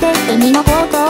君てのこと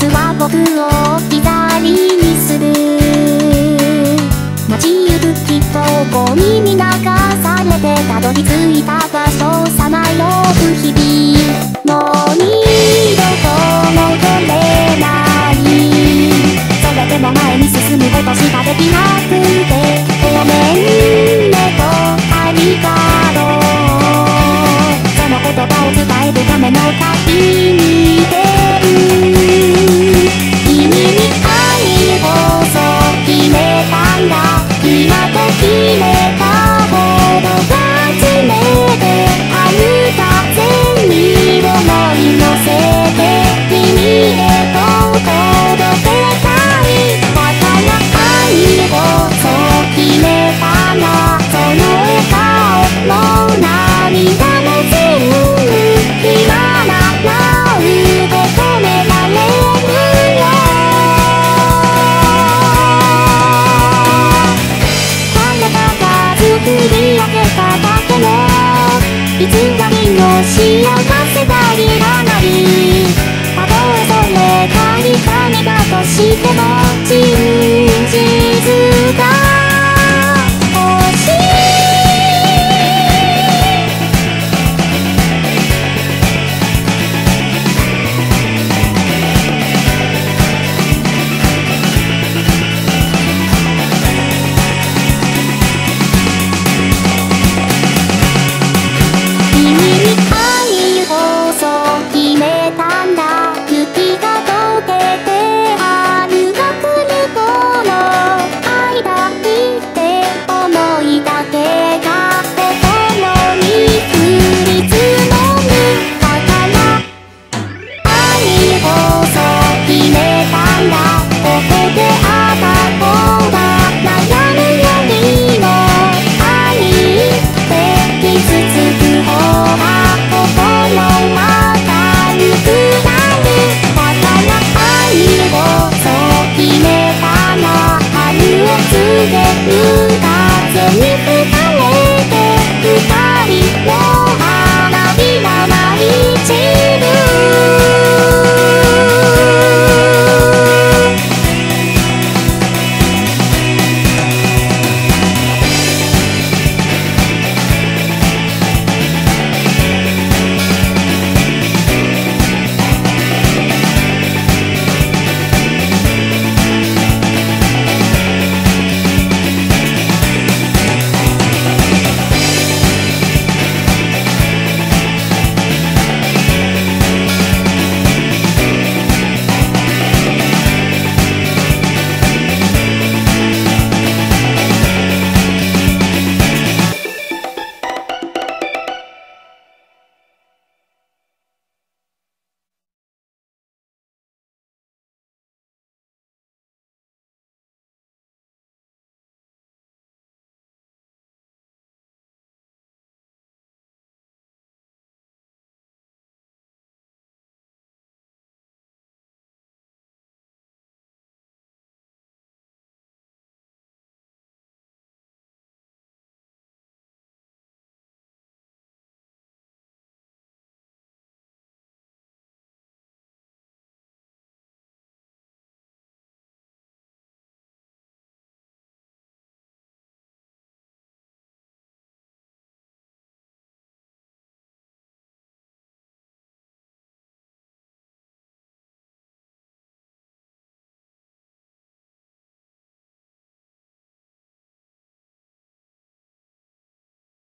実は僕を置き去りにする。街行く人ごみに流されてたどり着いた場所さまよう日々いつかみん幸せだりななりたとえそれがにかねだとしても真実だ